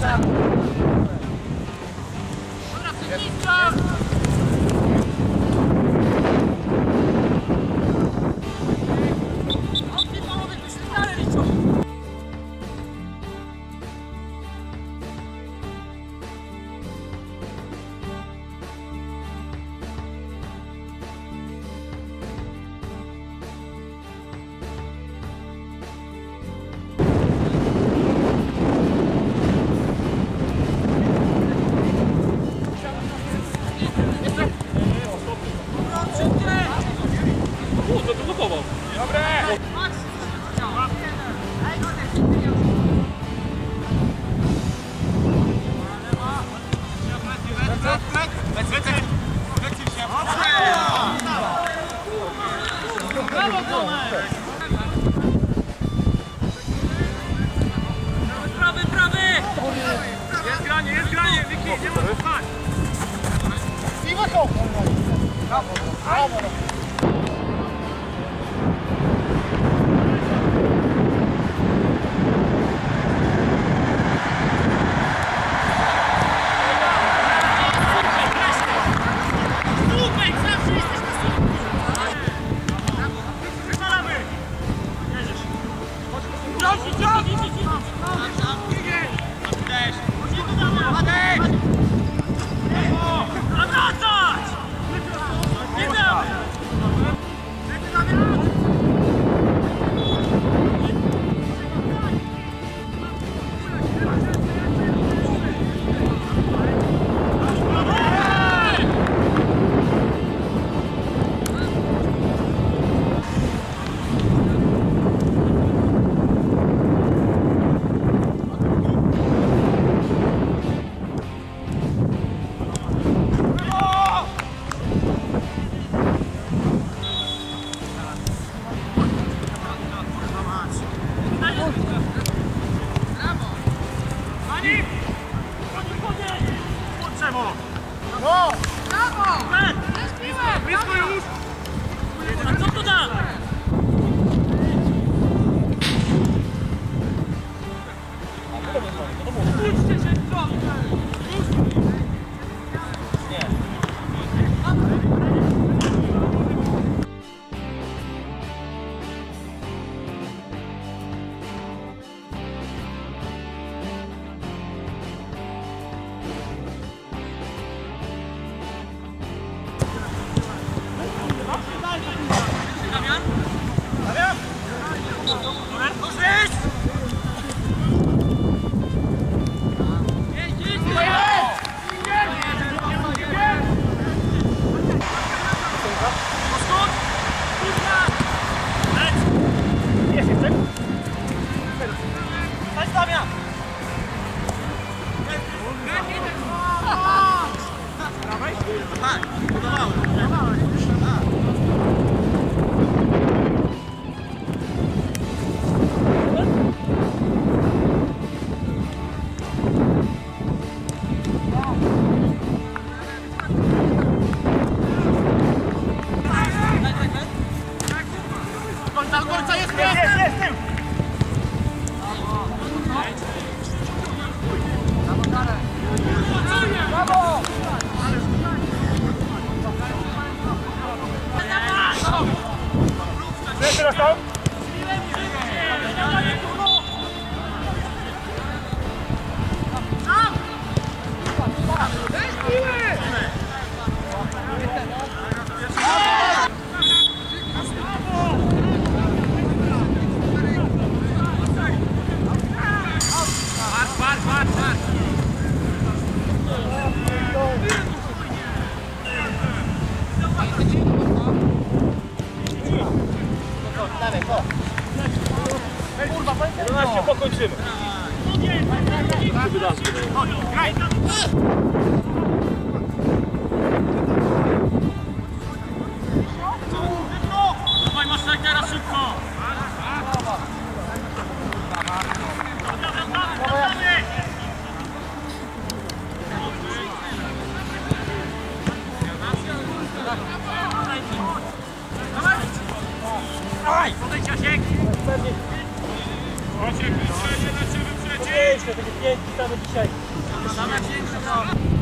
Ora finisco! Prawy, prawy! Jest granie, jest granie, Wiki, nie ma słuchać. Słupek, Kurczę mu! No! Blisko już! A co to da? Puśćcie się, co? Jest Dawaj, go. Kurwa, powiedz 11 pokończymy. Chodź, graj! Jasiek! Maciek, wyprzedź, lecimy przeciw! Takie pięć same dzisiaj. Same większe, no.